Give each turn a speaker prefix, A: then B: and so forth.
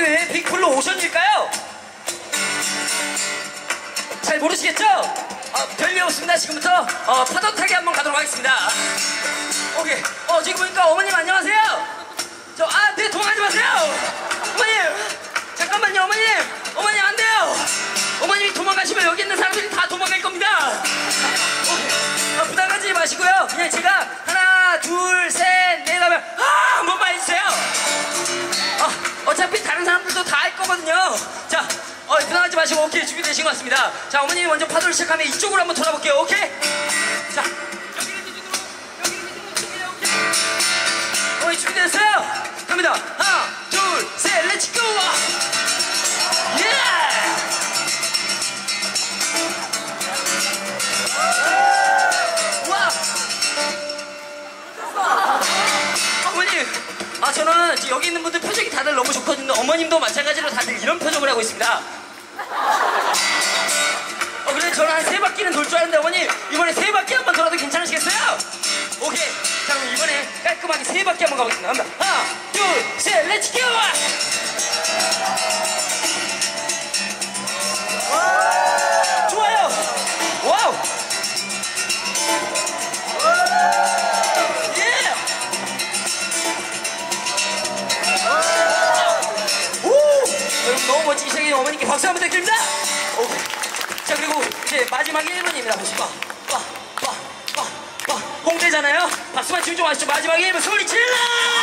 A: 여기 왜 빅플로 오셨을까요? 잘 모르시겠죠? 어, 별일 없습니다. 지금부터 어, 파도타기 한번 가도록 하겠습니다. 오케이. 어, 지금 보니까 어머님 안녕하세요. 저, 아, 네, 도망가지 마세요. 어머님, 잠깐만요, 어머님. 어머님, 안 돼요. 어머님이 도망가시면 여기 있는 사람들이 다 도망갈 겁니다. 오케이 어, 부담하지 마시고요. 그냥 제가 마시고, 오케이, 준비되신 것 같습니다. 자, 어머님이 먼저 파도를 시작하면 이쪽으로 한번 돌아볼게요, 오케이? 자, 여기는 이쪽으로, 여기는 이쪽으로, 오케이? 어머니 준비됐어요? 갑니다. 하나, 둘, 셋, let's go! 예! 아 저는 여기 있는 분들 표정이 다들 너무 좋거든요. 어머님도 마찬가지로 다들 이런 표정을 하고 있습니다. 어 그래 저는 한 세 바퀴는 돌 줄 아는데 어머님 이번에 세 바퀴 한번 돌아도 괜찮으시겠어요? 오케이. 자 그럼 이번에 깔끔하게 세 바퀴 한번 가보겠습니다. 하나, 둘, 셋, let's go! 박수 한번 드립니다. 오케이. 자 그리고 이제 마지막 1분입니다. 보시고 와, 와, 와, 와. 홍대잖아요. 박수만 아시죠? 마지막 1분 소리 질러!